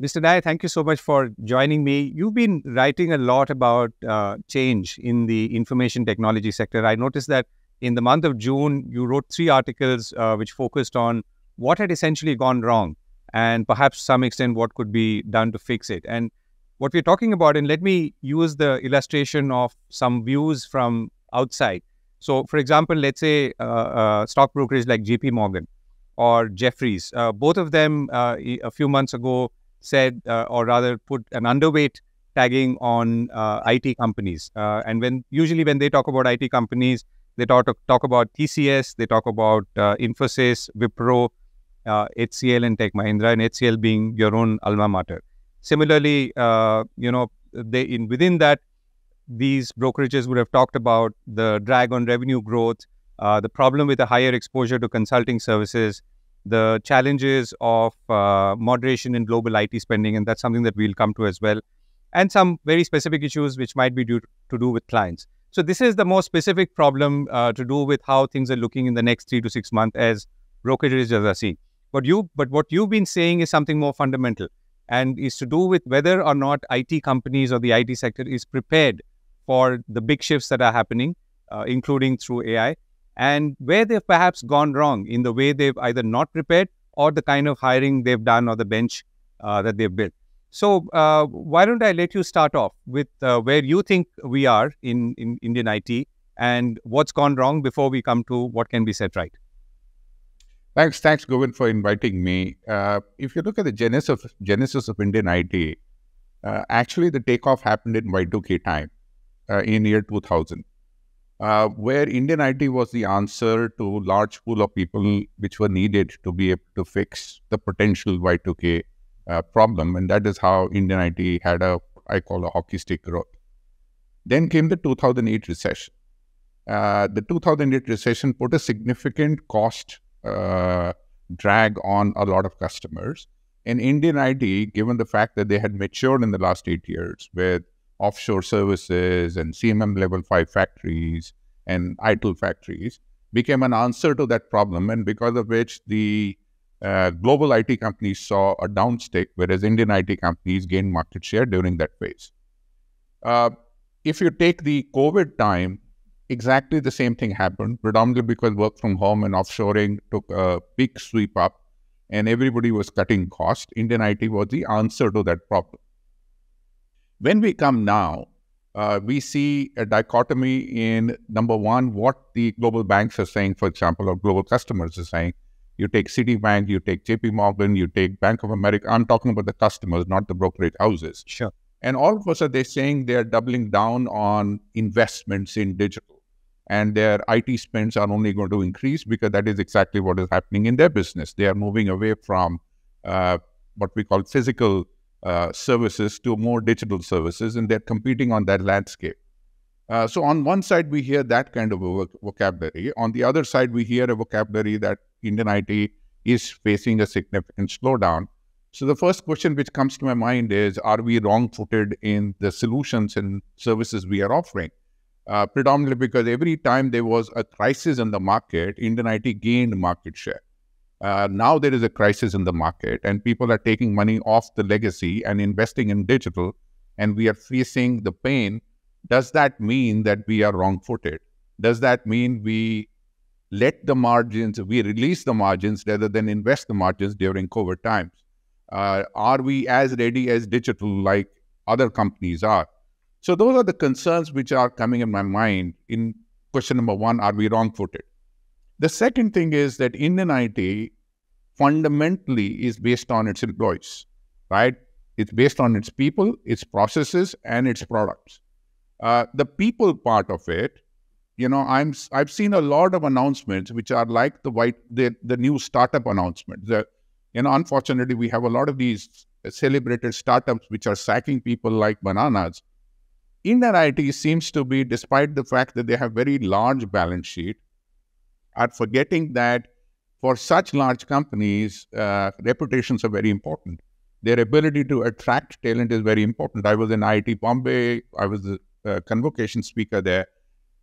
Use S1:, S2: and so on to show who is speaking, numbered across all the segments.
S1: Mr. Nayar, thank you so much for joining me. You've been writing a lot about uh, change in the information technology sector. I noticed that in the month of June, you wrote three articles uh, which focused on what had essentially gone wrong and perhaps some extent what could be done to fix it. And what we're talking about, and let me use the illustration of some views from outside. So, for example, let's say uh, uh, stock brokerage like JP Morgan or Jefferies, uh, both of them uh, a few months ago said, uh, or rather put an underweight tagging on uh, IT companies. and when usually when they talk about IT companies, they talk, talk about TCS, they talk about Infosys, Wipro, HCL, and Tech Mahindra, and HCL being your own alma mater. Similarly, uh, you know, they in within that, these brokerages would have talked about the drag on revenue growth, uh, the problem with a higher exposure to consulting services, the challenges of uh, moderation in global IT spending, and that's something that we'll come to as well, and some very specific issues which might be due to do with clients. So this is the most specific problem uh, to do with how things are looking in the next three to six months as brokerages are seeing. But you, but what you've been saying is something more fundamental and is to do with whether or not IT companies or the IT sector is prepared for the big shifts that are happening, uh, including through AI, and where they've perhaps gone wrong in the way they've either not prepared or the kind of hiring they've done or the bench uh, that they've built. So, uh, why don't I let you start off with uh, where you think we are in, in Indian IT and what's gone wrong before we come to what can be set right?
S2: Thanks, thanks, Govind, for inviting me. Uh, if you look at the genesis of genesis of Indian IT, uh, actually the takeoff happened in Y2K time, uh, in year 2000, uh, where Indian IT was the answer to large pool of people which were needed to be able to fix the potential Y2K uh, problem, and that is how Indian IT had a I call a hockey stick growth. Then came the 2008 recession. Uh, the 2008 recession put a significant cost uh, drag on a lot of customers. In Indian IT, given the fact that they had matured in the last eight years with offshore services and CMM level five factories and ITIL factories, became an answer to that problem, and because of which the uh, global IT companies saw a downstick, whereas Indian IT companies gained market share during that phase. Uh, if you take the COVID time, exactly the same thing happened, predominantly because work from home and offshoring took a big sweep up and everybody was cutting cost. Indian IT was the answer to that problem. When we come now, uh, we see a dichotomy in number one, what the global banks are saying, for example, or global customers are saying. You take Citibank, you take JP Morgan, you take Bank of America. I'm talking about the customers, not the brokerage houses.
S1: Sure.
S2: And all of us are they're saying they are doubling down on investments in digital and their IT spends are only going to increase because that is exactly what is happening in their business. They are moving away from uh, what we call physical uh, services to more digital services, and they're competing on that landscape. Uh, so, on one side, we hear that kind of a vocabulary. On the other side, we hear a vocabulary that Indian IT is facing a significant slowdown. So, the first question which comes to my mind is Are we wrong footed in the solutions and services we are offering? uh, predominantly because every time there was a crisis in the market, Indian IT gained market share. Uh, now there is a crisis in the market, and people are taking money off the legacy and investing in digital, and we are facing the pain. Does that mean that we are wrong footed? Does that mean we let the margins, we release the margins rather than invest the margins during COVID times? Uh, are we as ready as digital like other companies are? So those are the concerns which are coming in my mind in question number one, are we wrong footed? The second thing is that Indian IT fundamentally is based on its employees, right? It's based on its people, its processes, and its products. Uh, the people part of it, you know, I'm I've seen a lot of announcements which are like the white the the new startup announcements. The, you know, unfortunately, we have a lot of these celebrated startups which are sacking people like bananas Indian IT seems to be, despite the fact that they have very large balance sheet, are forgetting that for such large companies, uh, reputations are very important. Their ability to attract talent is very important. I was in IIT Bombay. I was the uh, convocation speaker there,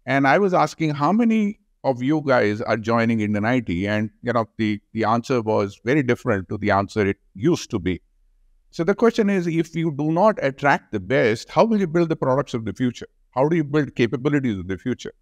S2: and I was asking how many of you guys are joining Indian IT, and you know the the answer was very different to the answer it used to be. So the question is if you do not attract the best, how will you build the products of the future? How do you build capabilities of the future?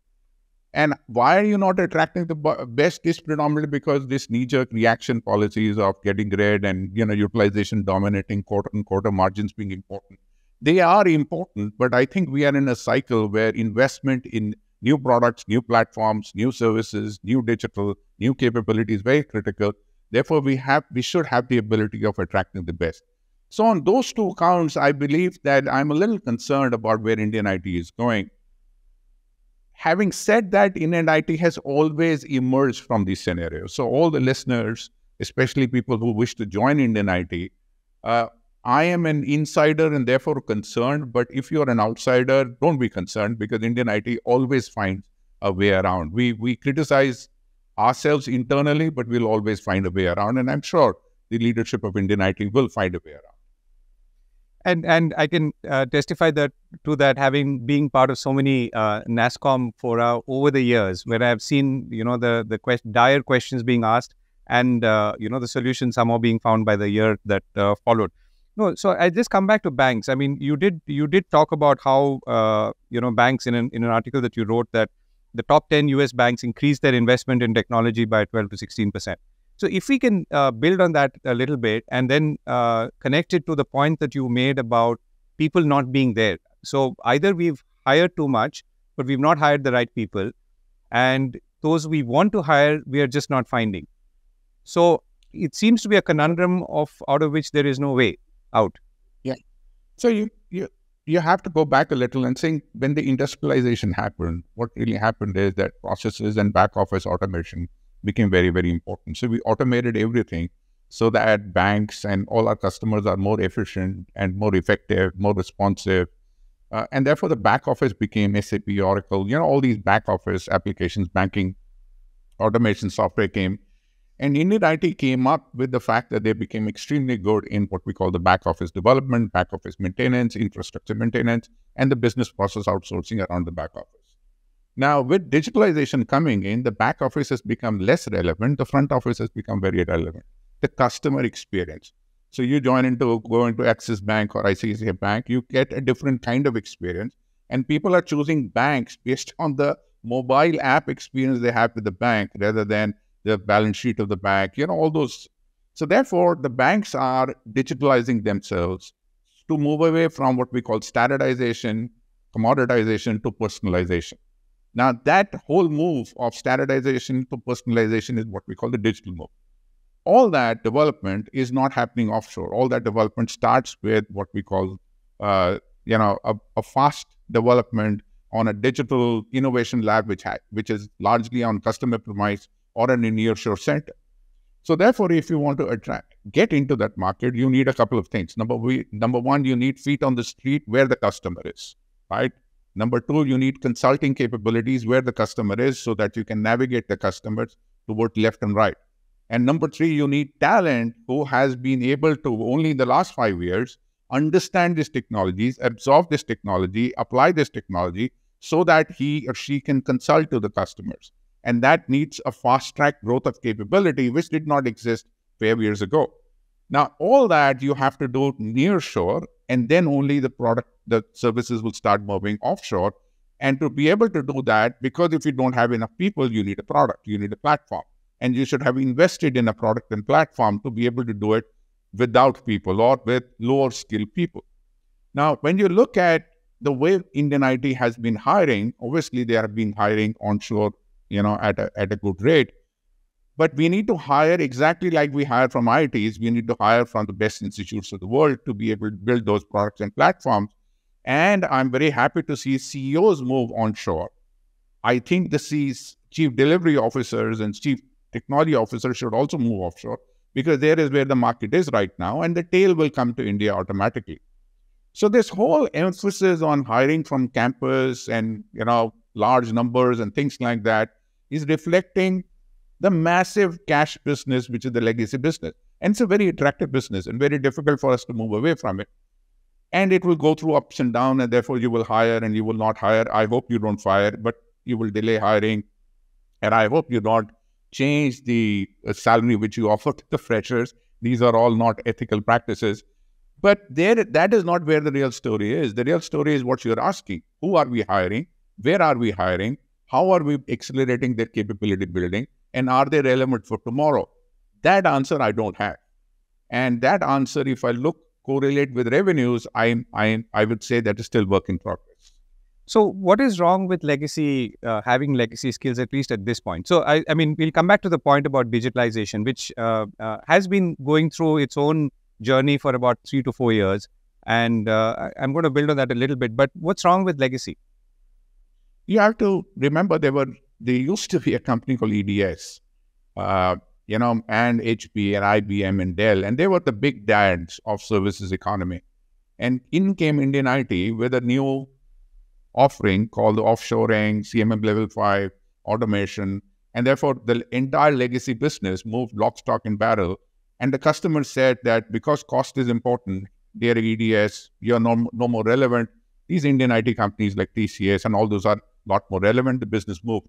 S2: And why are you not attracting the best is predominantly because this knee-jerk reaction policies of getting red and you know utilization dominating quarter and quarter margins being important. They are important, but I think we are in a cycle where investment in new products, new platforms, new services, new digital, new capabilities very critical. Therefore, we have we should have the ability of attracting the best. So on those two counts, I believe that I'm a little concerned about where Indian IT is going. Having said that, Indian IT has always emerged from these scenarios. So all the listeners, especially people who wish to join Indian IT, uh, I am an insider and therefore concerned. But if you're an outsider, don't be concerned because Indian IT always finds a way around. We we criticize ourselves internally, but we'll always find a way around. And I'm sure the leadership of Indian IT will find a way around
S1: and and I can uh, testify that to that having being part of so many uh, NASSCOM fora over the years, where I've seen you know the the quest- dire questions being asked and uh, you know the solution somehow being found by the year that uh, followed. No, so I just come back to banks. I mean, you did you did talk about how uh, you know banks in an in an article that you wrote that the top ten U.S. banks increased their investment in technology by twelve to sixteen percent. So if we can uh, build on that a little bit and then uh, connect it to the point that you made about people not being there. So either we've hired too much, but we've not hired the right people, and those we want to hire, we are just not finding. So it seems to be a conundrum of out of which there is no way out.
S2: Yeah. So you you you have to go back a little and think when the industrialization happened, what really happened is that processes and back office automation became very, very important. So we automated everything so that banks and all our customers are more efficient and more effective, more responsive. Uh, and therefore, the back office became SAP, Oracle, you know, all these back office applications, banking, automation software came. And Indian IT came up with the fact that they became extremely good in what we call the back office development, back office maintenance, infrastructure maintenance, and the business process outsourcing around the back office. Now, with digitalization coming in, the back office has become less relevant. The front office has become very relevant. The customer experience. So you join into go into Axis Bank or ICICI Bank, you get a different kind of experience, and people are choosing banks based on the mobile app experience they have with the bank rather than the balance sheet of the bank. You know all those. So therefore, the banks are digitalizing themselves to move away from what we call standardization, commoditization to personalization. Now, that whole move of standardization to personalization is what we call the digital move. All that development is not happening offshore. All that development starts with what we call, uh, you know, a, a, fast development on a digital innovation lab, which which is largely on customer premise or an nearshore center. So, therefore, if you want to attract, get into that market, you need a couple of things. Number we, number one, you need feet on the street where the customer is, right? Number two, you need consulting capabilities where the customer is so that you can navigate the customers to toward left and right. And number three, you need talent who has been able to, only in the last five years, understand these technologies, absorb this technology, apply this technology so that he or she can consult to the customers. And that needs a fast track growth of capability, which did not exist five years ago. Now, all that you have to do near shore, and then only the product the services will start moving offshore. And to be able to do that, because if you don't have enough people, you need a product, you need a platform. And you should have invested in a product and platform to be able to do it without people or with lower skilled people. Now, when you look at the way Indian IT has been hiring, obviously they have been hiring onshore, you know, at a, at a good rate. But we need to hire exactly like we hire from IITs. We need to hire from the best institutes of the world to be able to build those products and platforms and I'm very happy to see CEOs move onshore. I think the C's, chief delivery officers and chief technology officers should also move offshore because there is where the market is right now, and the tail will come to India automatically. So this whole emphasis on hiring from campus and you know large numbers and things like that is reflecting the massive cash business, which is the legacy business. And it's a very attractive business and very difficult for us to move away from it and it will go through ups and downs, and therefore you will hire and you will not hire. I hope you don't fire, but you will delay hiring, and I hope you don't change the uh, salary which you offer to the freshers. These are all not ethical practices. But there, that is not where the real story is. The real story is what you're asking: Who are we hiring? Where are we hiring? How are we accelerating their capability building? And are they relevant for tomorrow? That answer I don't have. And that answer, if I look correlate with revenues, I I I would say that is still work in progress.
S1: So, what is wrong with legacy uh, having legacy skills at least at this point? So, I, I mean, we'll come back to the point about digitalization, which uh, uh, has been going through its own journey for about three to four years, and uh, I'm going to build on that a little bit. But what's wrong with legacy?
S2: You have to remember there were there used to be a company called EDS, uh, you know, and HP and IBM and Dell, and they were the big dads of services economy. And in came Indian IT with a new offering called the offshoring, CMM level five, automation, and therefore the entire legacy business moved lock, stock, and barrel. And the customer said that because cost is important, dear EDS, you're no, no more relevant. These Indian IT companies like TCS and all those are a lot more relevant. The business moved.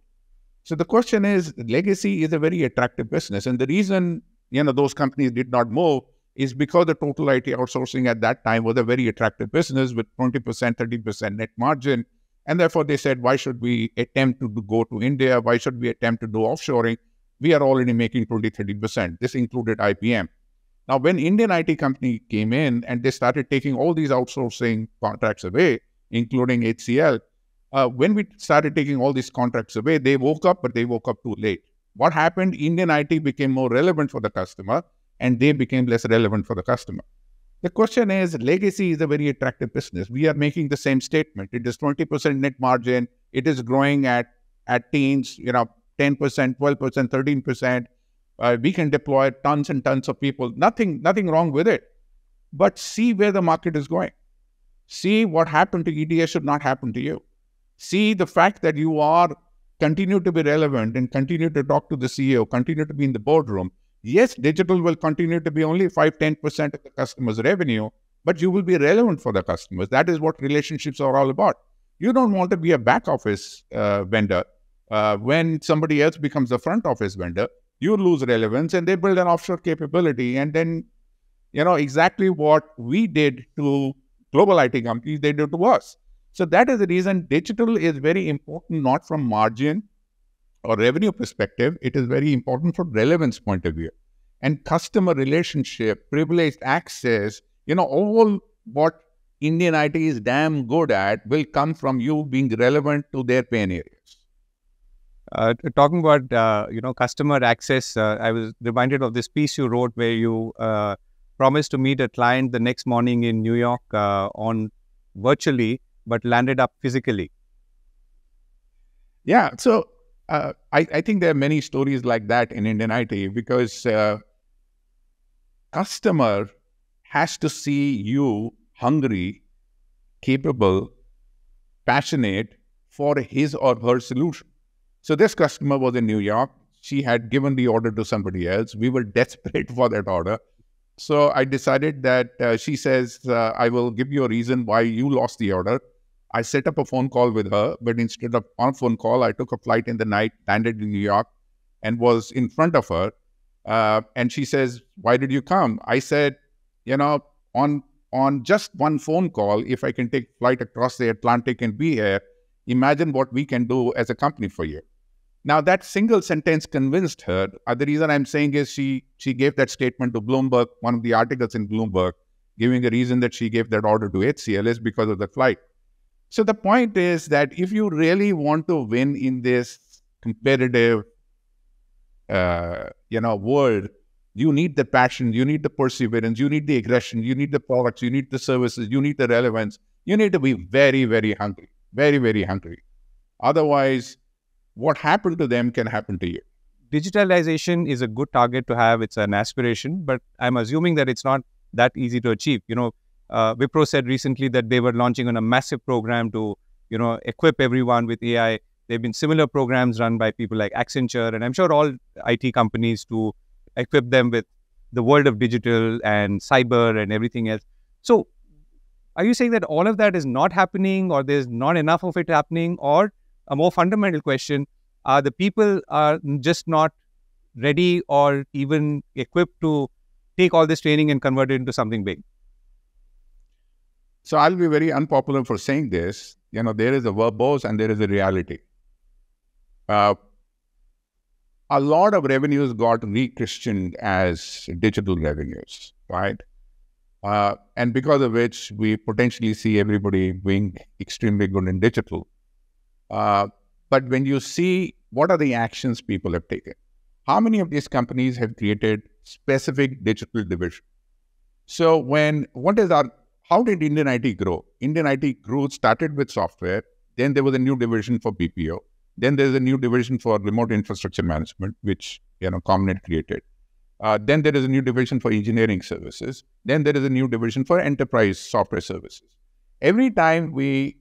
S2: So the question is, legacy is a very attractive business, and the reason you know those companies did not move is because the total IT outsourcing at that time was a very attractive business with 20%, 30% net margin. And therefore, they said, why should we attempt to go to India? Why should we attempt to do offshoring? We are already making 20, 30%. This included IBM. Now, when Indian IT company came in and they started taking all these outsourcing contracts away, including HCL, uh, when we started taking all these contracts away, they woke up, but they woke up too late. What happened? Indian IT became more relevant for the customer, and they became less relevant for the customer. The question is, legacy is a very attractive business. We are making the same statement. It is 20% net margin. It is growing at at teens, you know, 10%, 12%, 13%. Uh, we can deploy tons and tons of people. Nothing, nothing wrong with it. But see where the market is going. See what happened to EDS should not happen to you see the fact that you are continue to be relevant and continue to talk to the CEO, continue to be in the boardroom. Yes, digital will continue to be only 5 10% of the customer's revenue, but you will be relevant for the customers. That is what relationships are all about. You don't want to be a back office uh, vendor. Uh, when somebody else becomes a front office vendor, you lose relevance and they build an offshore capability. And then, you know, exactly what we did to global IT companies, they do to us. So that is the reason digital is very important, not from margin or revenue perspective. It is very important from relevance point of view. And customer relationship, privileged access, you know, all what Indian IT is damn good at will come from you being relevant to their pain areas.
S1: Uh, talking about uh, you know customer access, uh, I was reminded of this piece you wrote where you uh, promised to meet a client the next morning in New York uh, on virtually but landed up physically.
S2: Yeah. So uh, I, I, think there are many stories like that in Indian IT because uh, customer has to see you hungry, capable, passionate for his or her solution. So this customer was in New York. She had given the order to somebody else. We were desperate for that order. So I decided that uh, she says, uh, I will give you a reason why you lost the order. I set up a phone call with her, but instead of on a phone call, I took a flight in the night, landed in New York, and was in front of her. Uh, and she says, "Why did you come?" I said, "You know, on on just one phone call, if I can take flight across the Atlantic and be here, imagine what we can do as a company for you." Now that single sentence convinced her. Uh, the reason I'm saying is she she gave that statement to Bloomberg, one of the articles in Bloomberg, giving the reason that she gave that order to HCL is because of the flight. So the point is that if you really want to win in this competitive, uh, you know, world, you need the passion, you need the perseverance, you need the aggression, you need the products, you need the services, you need the relevance. You need to be very, very hungry, very, very hungry. Otherwise, what happened to them can happen to you.
S1: Digitalization is a good target to have. It's an aspiration, but I'm assuming that it's not that easy to achieve. You know, uh, Wipro said recently that they were launching on a massive program to, you know, equip everyone with AI. There have been similar programs run by people like Accenture, and I'm sure all IT companies to equip them with the world of digital and cyber and everything else. So, are you saying that all of that is not happening, or there's not enough of it happening, or a more fundamental question: Are the people are just not ready or even equipped to take all this training and convert it into something big?
S2: So I'll be very unpopular for saying this. You know, there is a verbose and there is a reality. Uh, a lot of revenues got re-christened as digital revenues, right? Uh, and because of which we potentially see everybody being extremely good in digital. Uh, but when you see what are the actions people have taken, how many of these companies have created specific digital division? So when what is our how did Indian IT grow? Indian IT grew started with software, then there was a new division for BPO, then there's a new division for remote infrastructure management, which you know Comnet created. Uh, then there is a new division for engineering services. Then there is a new division for enterprise software services. Every time we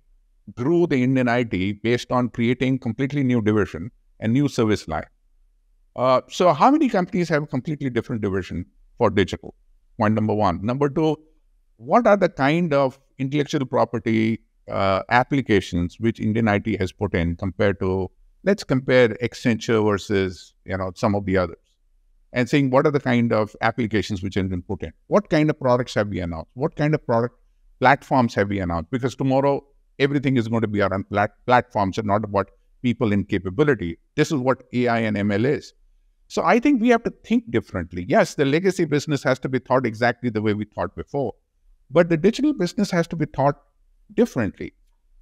S2: grew the Indian IT based on creating completely new division and new service line. Uh, so how many companies have a completely different division for digital? Point number one. Number two, what are the kind of intellectual property uh, applications which Indian IT has put in compared to let's compare Accenture versus you know some of the others, and seeing what are the kind of applications which have been put in. What kind of products have we announced? What kind of product platforms have we announced? Because tomorrow everything is going to be around plat- platforms and not about people in capability. This is what AI and ML is. So I think we have to think differently. Yes, the legacy business has to be thought exactly the way we thought before, but the digital business has to be thought differently.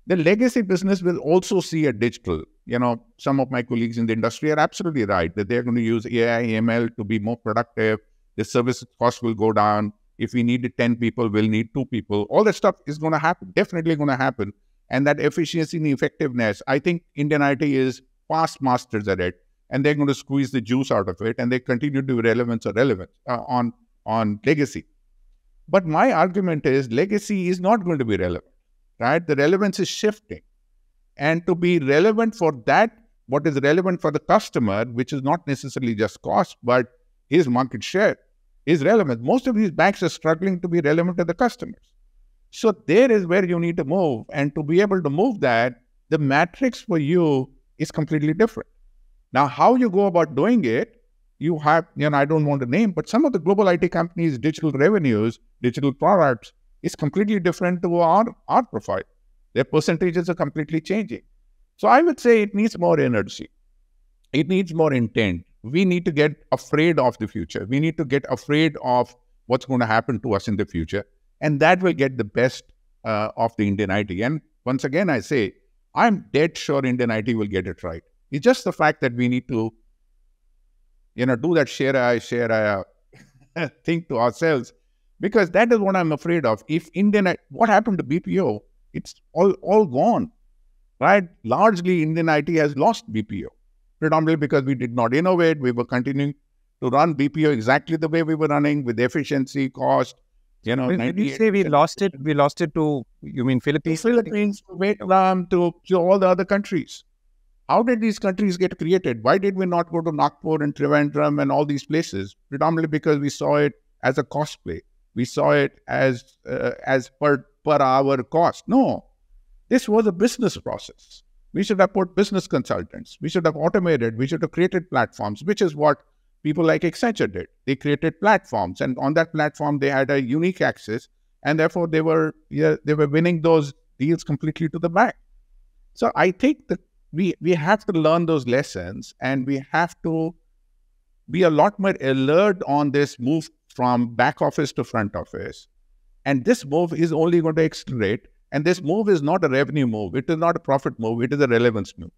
S2: The legacy business will also see a digital. You know, some of my colleagues in the industry are absolutely right that they're going to use AI, ML to be more productive. The service cost will go down. If we needed 10 people, we'll need two people. All that stuff is going to happen, definitely going to happen. And that efficiency and effectiveness, I think Indian IT is fast masters at it, and they're going to squeeze the juice out of it, and they continue to be relevance or relevance uh, on on legacy. But my argument is legacy is not going to be relevant right? The relevance is shifting. And to be relevant for that, what is relevant for the customer, which is not necessarily just cost, but his market share, is relevant. Most of these banks are struggling to be relevant to the customers. So there is where you need to move. And to be able to move that, the matrix for you is completely different. Now, how you go about doing it, you have, you know, I don't want to name, but some of the global IT companies' digital revenues, digital products is completely different to our, our profile. Their percentages are completely changing. So I would say it needs more energy. It needs more intent. We need to get afraid of the future. We need to get afraid of what's going to happen to us in the future. And that will get the best uh, of the Indian IT. And once again, I say, I'm dead sure Indian IT will get it right. It's just the fact that we need to, you know, do that share I, share I uh, think to ourselves because that is what I'm afraid of. If Indian, uh, what happened to BPO? It's all, all gone, right? Largely, Indian IT has lost BPO, predominantly because we did not innovate. We were continuing to run BPO exactly the way we were running with efficiency, cost. You know,
S1: when you say we lost it, we lost it to you mean Philippines?
S2: Philippines, to Vietnam, to, to all the other countries. How did these countries get created? Why did we not go to Nagpur and Trivandrum and all these places? Predominantly because we saw it as a cost play. We saw it as uh, as per per hour cost. No, this was a business process. We should have put business consultants. We should have automated. We should have created platforms, which is what people like Accenture did. They created platforms, and on that platform, they had a unique access, and therefore they were yeah, they were winning those deals completely to the bank. So I think that we we have to learn those lessons, and we have to be a lot more alert on this move from back office to front office. And this move is only going to accelerate. And this move is not a revenue move. It is not a profit move. It is a relevance move.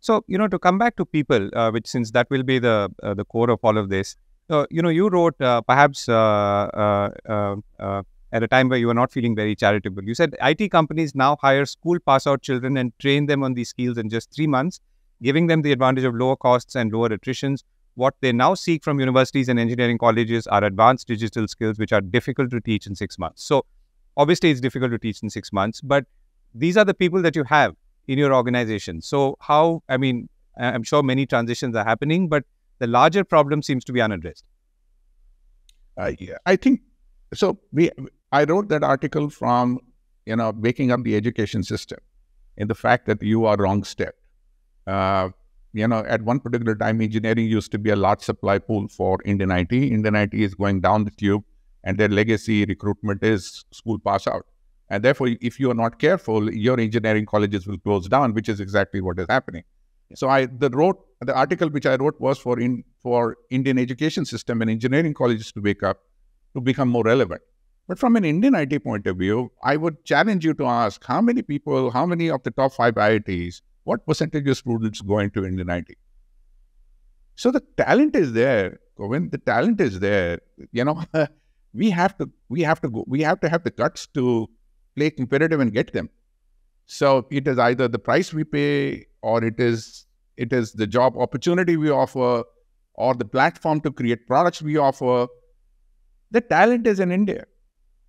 S1: So, you know, to come back to people, uh, which since that will be the uh, the core of all of this, uh, you know, you wrote uh, perhaps uh, uh, at a time where you were not feeling very charitable. You said IT companies now hire school pass out children and train them on these skills in just three months, giving them the advantage of lower costs and lower attritions what they now seek from universities and engineering colleges are advanced digital skills which are difficult to teach in six months. So, obviously, it's difficult to teach in six months, but these are the people that you have in your organization. So, how, I mean, I'm sure many transitions are happening, but the larger problem seems to be unaddressed.
S2: Uh, yeah, I think so. We, I wrote that article from, you know, waking up the education system in the fact that you are wrong step. Uh, you know, at one particular time, engineering used to be a large supply pool for Indian IT. Indian IT is going down the tube, and their legacy recruitment is school pass out. And therefore, if you are not careful, your engineering colleges will close down, which is exactly what is happening. So I the wrote the article which I wrote was for in for Indian education system and engineering colleges to wake up to become more relevant. But from an Indian IT point of view, I would challenge you to ask how many people, how many of the top five IITs, what percentage of students go into Indian IT? So the talent is there, Govind. The talent is there. You know, we have to we have to go, we have to have the guts to play competitive and get them. So it is either the price we pay, or it is it is the job opportunity we offer, or the platform to create products we offer. The talent is in India.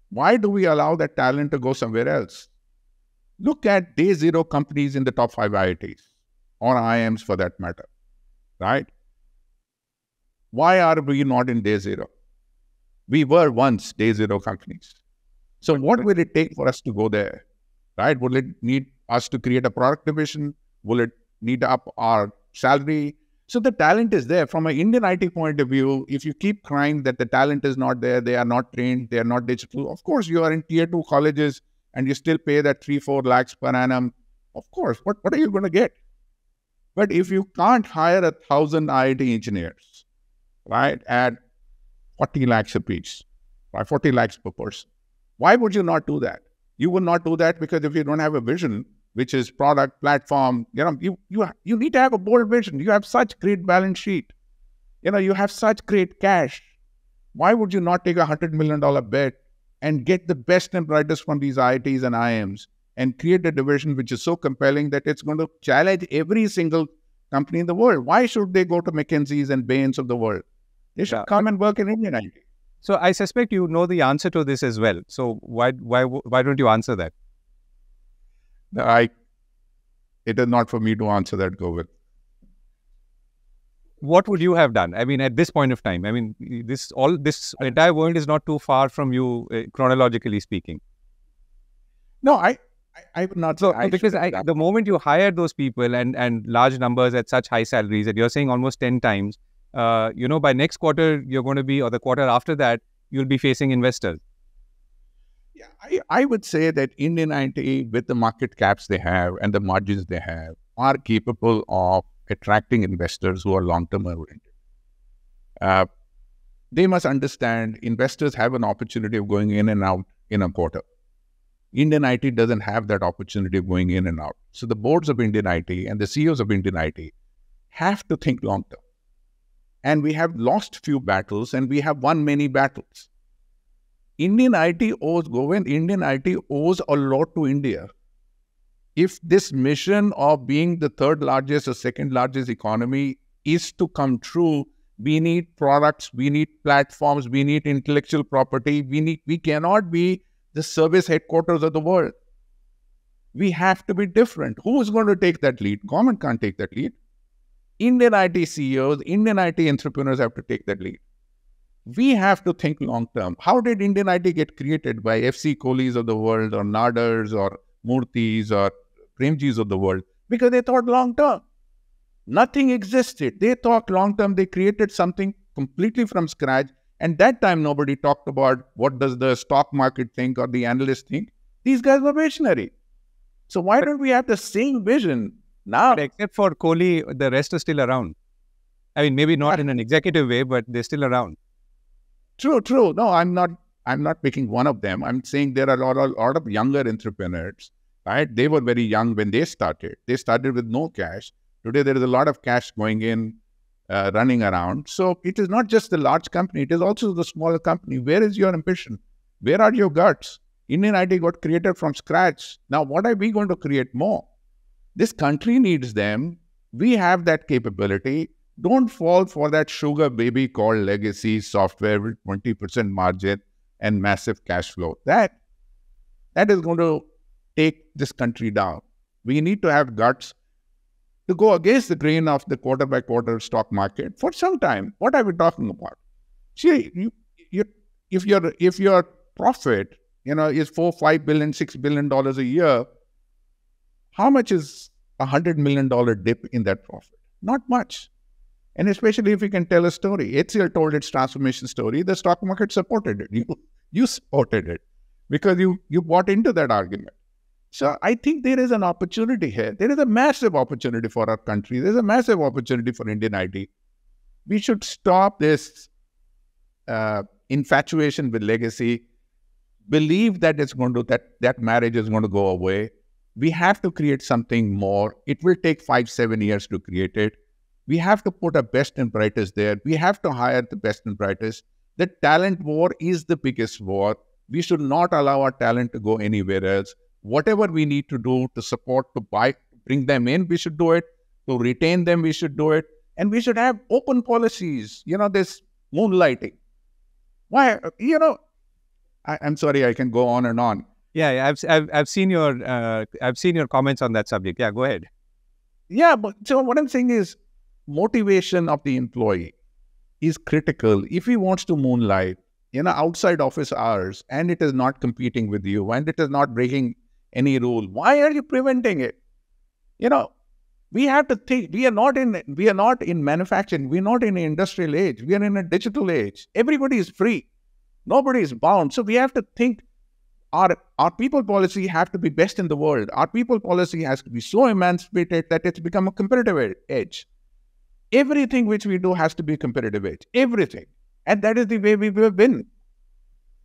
S2: Why do we allow that talent to go somewhere else? Look at day zero companies in the top five IITs or IIMs for that matter, right? Why are we not in day zero? We were once day zero companies. So, what will it take for us to go there? Right? Will it need us to create a product division? Will it need up our salary? So the talent is there. From an Indian IT point of view, if you keep crying that the talent is not there, they are not trained, they are not digital, of course you are in tier two colleges and you still pay that three, four lakhs per annum. Of course, what, what are you going to get? But if you can't hire a thousand IT engineers, right, at 40 lakhs a piece, right, 40 lakhs per person, why would you not do that? You will not do that because if you don't have a vision, which is product, platform, you know, you, you, you need to have a bold vision. You have such great balance sheet. You know, you have such great cash. Why would you not take a $100 million bet and get the best and brightest from these IITs and IIMs and create a division which is so compelling that it's going to challenge every single company in the world? Why should they go to McKinsey's and Bain's of the world? They should yeah. come and work in Indian IT.
S1: So I suspect you know the answer to this as well. So why why why don't you answer that?
S2: I it is not for me to answer that, Govind.
S1: What would you have done? I mean, at this point of time, I mean, this all this entire world is not too far from you, uh, chronologically speaking.
S2: No, I I, would not.
S1: So I because I, the moment you hire those people and and large numbers at such high salaries that you're saying almost ten times, uh, you know, by next quarter, you're going to be, or the quarter after that, you'll be facing investors.
S2: Yeah, I, I would say that Indian IT, with the market caps they have and the margins they have, are capable of attracting investors who are long term oriented. Uh, they must understand investors have an opportunity of going in and out in a quarter. Indian IT doesn't have that opportunity of going in and out. So the boards of Indian IT and the CEOs of Indian IT have to think long term and we have lost few battles and we have won many battles. Indian IT owes, Govind, Indian IT owes a lot to India. If this mission of being the third largest or second largest economy is to come true, we need products, we need platforms, we need intellectual property, we need we cannot be the service headquarters of the world. We have to be different. Who is going to take that lead? Government can't take that lead. Indian IT CEOs, Indian IT entrepreneurs have to take that lead. We have to think long term. How did Indian IT get created by FC Kohlis of the world or Nadars or Murthys or Premjis of the world? Because they thought long term. Nothing existed. They thought long term. They created something completely from scratch. And that time, nobody talked about what does the stock market think or the analyst think. These guys were visionary. So why don't we have the same vision
S1: now, but except for Kohli, the rest are still around. I mean, maybe not in an executive way, but they're still around.
S2: True, true. No, I'm not. I'm not picking one of them. I'm saying there are a lot, a lot of younger entrepreneurs. Right? They were very young when they started. They started with no cash. Today, there is a lot of cash going in, uh, running around. So it is not just the large company; it is also the smaller company. Where is your ambition? Where are your guts? Indian IT got created from scratch. Now, what are we going to create more? This country needs them. We have that capability. Don't fall for that sugar baby called legacy software with 20% margin and massive cash flow. That that is going to take this country down. We need to have guts to go against the grain of the quarter by quarter stock market for some time. What are we talking about? See, you, you, if your if your profit, you know, is four, five billion, six billion dollars a year, how much is a $100 million dip in that profit? Not much. And especially if you can tell a story. HCL told its transformation story, the stock market supported it. You, you supported it because you, you bought into that argument. So I think there is an opportunity here. There is a massive opportunity for our country. There's a massive opportunity for Indian IT. We should stop this uh, infatuation with legacy. Believe that it's going to that that marriage is going to go away. We have to create something more. It will take five seven years to create it. We have to put our best and brightest there. We have to hire the best and brightest. The talent war is the biggest war. We should not allow our talent to go anywhere else whatever we need to do to support, to buy, bring them in, we should do it. To retain them, we should do it. And we should have open policies, you know, this moonlighting. Why, you know, I, am sorry, I can go on and on.
S1: Yeah, yeah I've, I've, I've seen your uh, I've seen your comments on that subject. Yeah, go ahead.
S2: Yeah, but so what I'm saying is motivation of the employee is critical. If he wants to moonlight, you know, outside office hours and it is not competing with you and it is not breaking any rule. Why are you preventing it? You know, we have to think we are not in we are not in manufacturing, we're not in an industrial age, we are in a digital age. Everybody is free. Nobody is bound. So we have to think our our people policy have to be best in the world. Our people policy has to be so emancipated that it's become a competitive edge. Everything which we do has to be competitive edge. Everything. And that is the way we will win.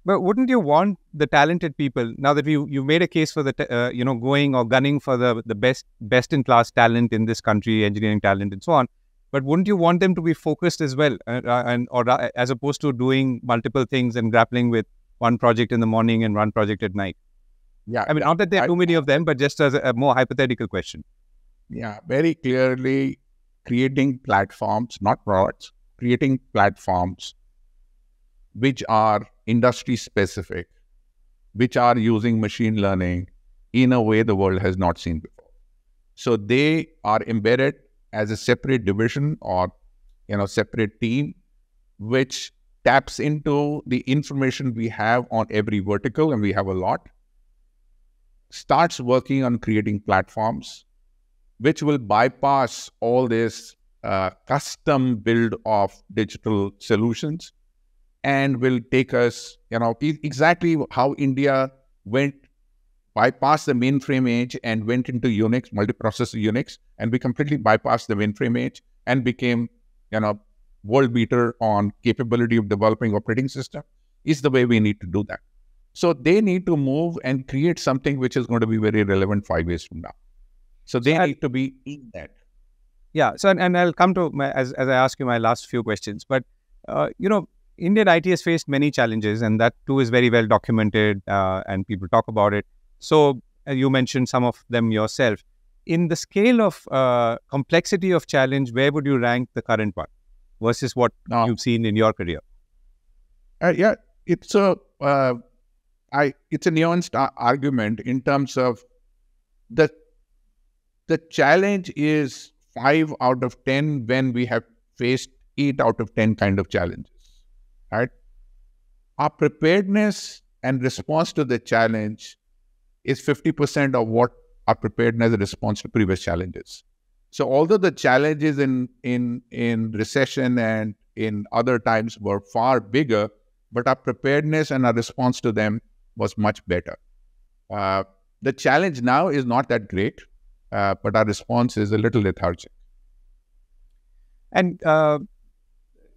S1: But wouldn't you want the talented people now that you you made a case for the uh, you know going or gunning for the the best best in class talent in this country, engineering talent and so on? But wouldn't you want them to be focused as well, uh, uh and or uh, as opposed to doing multiple things and grappling with one project in the morning and one project at night?
S2: Yeah,
S1: I mean, not that there are too many of them, but just as a, a more hypothetical question.
S2: Yeah, very clearly creating platforms, not products, creating platforms which are industry specific, which are using machine learning in a way the world has not seen before. So they are embedded as a separate division or you know separate team, which taps into the information we have on every vertical, and we have a lot. Starts working on creating platforms which will bypass all this uh, custom build of digital solutions and will take us, you know, exactly how India went bypassed the mainframe age and went into Unix, multiprocessor Unix, and we completely bypassed the mainframe age and became, you know, world beater on capability of developing operating system is the way we need to do that. So they need to move and create something which is going to be very relevant five years from now. So they so need to be in that.
S1: Yeah. So and, and I'll come to my, as as I ask you my last few questions, but uh, you know Indian IT has faced many challenges, and that too is very well documented, uh, and people talk about it. So uh, you mentioned some of them yourself. In the scale of uh, complexity of challenge, where would you rank the current one versus what no. you've seen in your career?
S2: Uh, yeah, it's a uh, I it's a nuanced argument in terms of the the challenge is five out of ten when we have faced eight out of ten kind of challenges right? Our preparedness and response to the challenge is 50% of what our preparedness and response to previous challenges. So although the challenges in in in recession and in other times were far bigger, but our preparedness and our response to them was much better. Uh, the challenge now is not that great, uh, but our response is a little lethargic.
S1: And uh,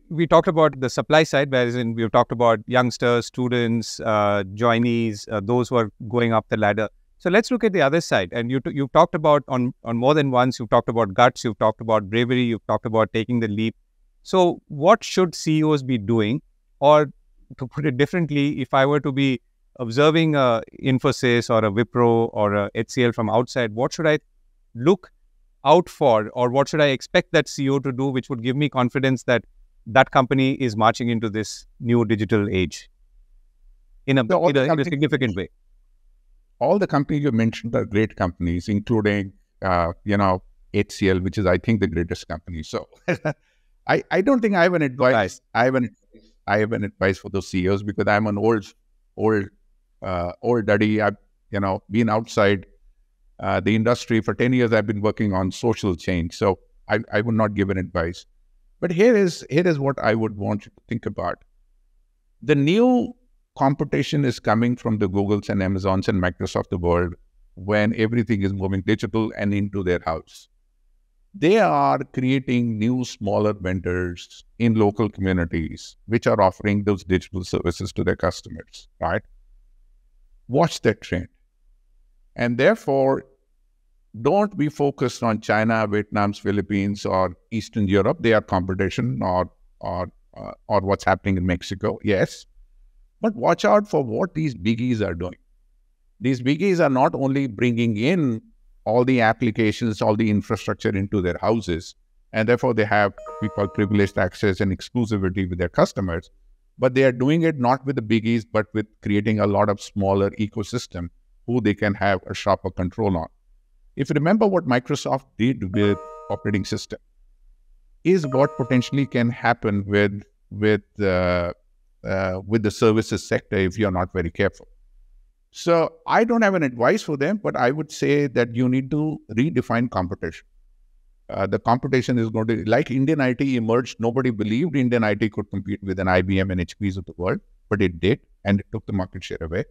S1: we talked about the supply side, whereas in, we've talked about youngsters, students, uh, joinees, uh, those who are going up the ladder. So let's look at the other side. And you you've talked about on on more than once. You've talked about guts. You've talked about bravery. You've talked about taking the leap. So what should CEOs be doing? Or to put it differently, if I were to be observing a Infosys or a Wipro or a HCL from outside, what should I look out for, or what should I expect that CEO to do, which would give me confidence that that company is marching into this new digital age in a, in a, in a significant way.
S2: All the companies you mentioned are great companies, including, uh, you know, HCL, which is, I think, the greatest company. So I, I don't think I have an advice. I have an, I have an advice for those CEOs because I'm an old, old, uh, old daddy. I've, you know, been outside uh, the industry for 10 years. I've been working on social change. So I, I would not give an advice. But here is here is what I would want you to think about. The new competition is coming from the Googles and Amazons and Microsoft the world when everything is moving digital and into their house. They are creating new smaller vendors in local communities which are offering those digital services to their customers, right? Watch that trend. And therefore, don't be focused on China, Vietnam, Philippines, or Eastern Europe. They are competition or or uh, or what's happening in Mexico. Yes, but watch out for what these biggies are doing. These biggies are not only bringing in all the applications, all the infrastructure into their houses, and therefore they have we call privileged access and exclusivity with their customers. But they are doing it not with the biggies, but with creating a lot of smaller ecosystem who they can have a sharper control on. If you remember what Microsoft did with operating system, is what potentially can happen with with uh, uh, with the services sector if you're not very careful. So I don't have an advice for them, but I would say that you need to redefine competition. Uh, the competition is going to, like Indian IT emerged, nobody believed Indian IT could compete with an IBM and HPs of the world, but it did, and it took the market share away.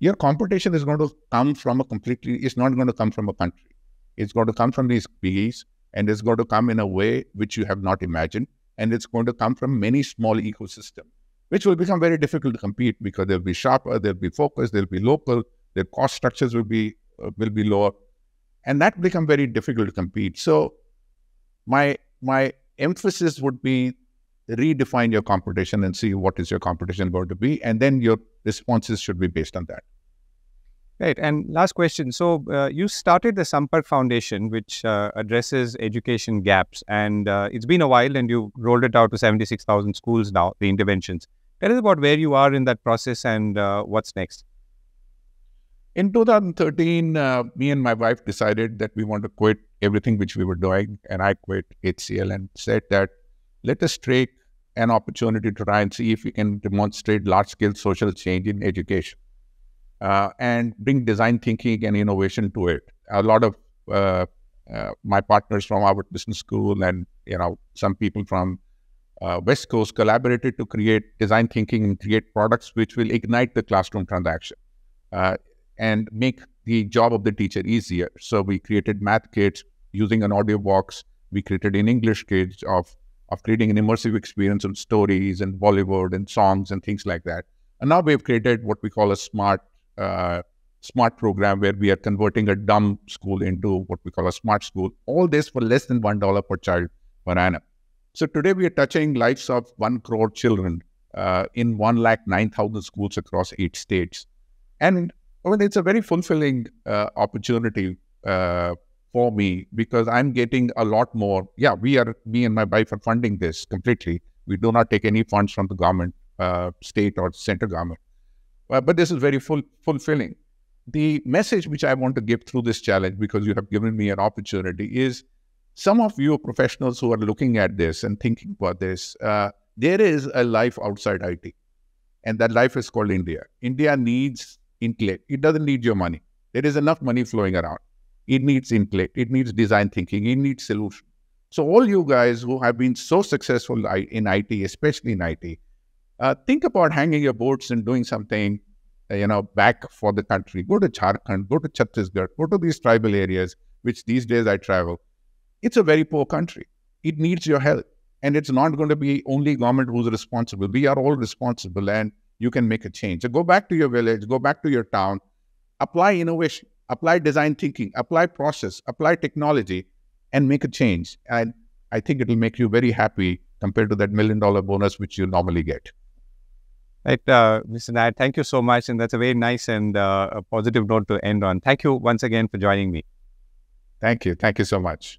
S2: Your competition is going to come from a completely, it's not going to come from a country. It's going to come from these PEs, and it's going to come in a way which you have not imagined, and it's going to come from many small ecosystems which will become very difficult to compete because they'll be sharper, they'll be focused, they'll be local, their cost structures will be uh, will be lower, and that become very difficult to compete. So, my my emphasis would be redefine your competition and see what is your competition going to be, and then your responses should be based on that.
S1: Right. And last question. So, uh, you started the Sampark Foundation, which uh, addresses education gaps, and uh, it's been a while, and you rolled it out to 76,000 schools now, the interventions. Tell us about where you are in that process and uh, what's next.
S2: In 2013, uh, me and my wife decided that we want to quit everything which we were doing, and I quit HCL and said that let us take an opportunity to try and see if we can demonstrate large-scale social change in education uh, and bring design thinking and innovation to it. A lot of uh, uh, my partners from Harvard Business School and you know some people from uh, West Coast collaborated to create design thinking and create products which will ignite the classroom transaction uh, and make the job of the teacher easier. So we created math kits using an audio box. We created an English kits of of creating an immersive experience of stories and Bollywood and songs and things like that. And now we've created what we call a smart uh, smart program where we are converting a dumb school into what we call a smart school. All this for less than one dollar per child per annum. So today we are touching lives of 1 crore children uh, in 1 lakh 9,000 schools across eight states. And I mean, it's a very fulfilling uh, opportunity uh, for me because I'm getting a lot more. Yeah, we are, me and my wife are funding this completely. We do not take any funds from the government, uh, state or center government. Uh, but this is very full, fulfilling. The message which I want to give through this challenge, because you have given me an opportunity, is some of you professionals who are looking at this and thinking about this, uh, there is a life outside IT. And that life is called India. India needs intellect. It doesn't need your money. There is enough money flowing around. It needs intellect. It needs design thinking. It needs solution. So all you guys who have been so successful in IT, especially in IT, uh, think about hanging your boats and doing something, uh, you know, back for the country. Go to Jharkhand, go to Chhattisgarh, go to these tribal areas, which these days I travel it's a very poor country. It needs your help. And it's not going to be only government who's responsible. We are all responsible and you can make a change. So go back to your village, go back to your town, apply innovation, apply design thinking, apply process, apply technology, and make a change. And I think it'll make you very happy compared to that million dollar bonus which you normally get.
S1: Right, uh, Mr. Nayar, thank you so much. And that's a very nice and uh, a positive note to end on. Thank you once again for joining me.
S2: Thank you. Thank you so much.